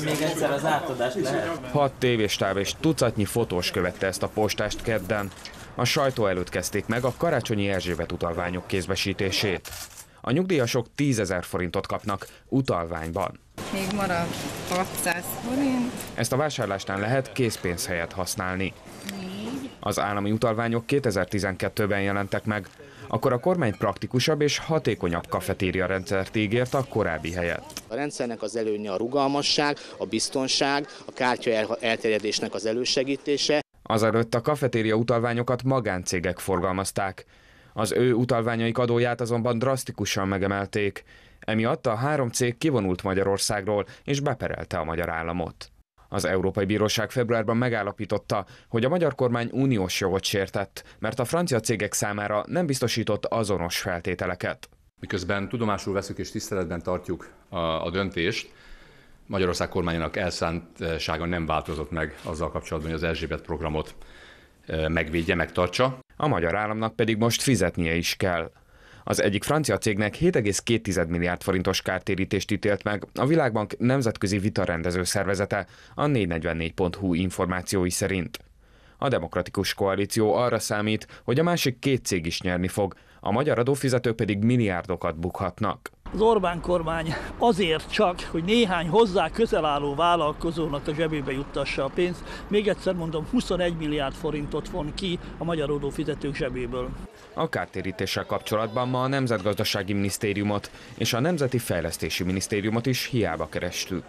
még egyszer az átadást lehet. Hat tévéstáv és tucatnyi fotós követte ezt a postást kedden. A sajtó előtt kezdték meg a karácsonyi Erzsébet utalványok kézbesítését. A nyugdíjasok 10 ezer forintot kapnak utalványban. Még marad 600 forint. Ezt a vásárlásnál lehet készpénz helyett használni. Az állami utalványok 2012-ben jelentek meg, akkor a kormány praktikusabb és hatékonyabb kafetéria rendszert ígért a korábbi helyett. A rendszernek az előnye a rugalmasság, a biztonság, a kártya elterjedésnek az elősegítése. Azelőtt a kafetéria utalványokat magáncégek forgalmazták. Az ő utalványaik adóját azonban drasztikusan megemelték. Emiatt a három cég kivonult Magyarországról és beperelte a magyar államot. Az Európai Bíróság februárban megállapította, hogy a magyar kormány uniós jogot sértett, mert a francia cégek számára nem biztosított azonos feltételeket. Miközben tudomásul veszük és tiszteletben tartjuk a, a döntést, Magyarország kormányának elszántsága nem változott meg azzal kapcsolatban, hogy az Erzsébet programot megvédje, megtartsa. A magyar államnak pedig most fizetnie is kell. Az egyik francia cégnek 7,2 milliárd forintos kártérítést ítélt meg a Világbank nemzetközi vitarendező szervezete a 444.hu információi szerint. A demokratikus koalíció arra számít, hogy a másik két cég is nyerni fog, a magyar adófizetők pedig milliárdokat bukhatnak. Az Orbán kormány azért csak, hogy néhány hozzá közel álló vállalkozónak a zsebébe juttassa a pénzt, még egyszer mondom, 21 milliárd forintot von ki a magyar adófizetők zsebéből. A kártérítéssel kapcsolatban ma a Nemzetgazdasági Minisztériumot és a Nemzeti Fejlesztési Minisztériumot is hiába kerestük.